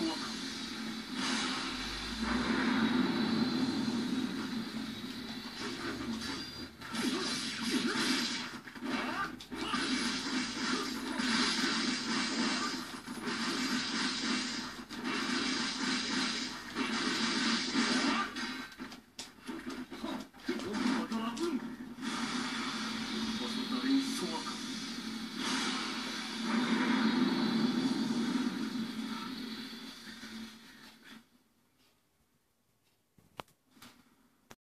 former.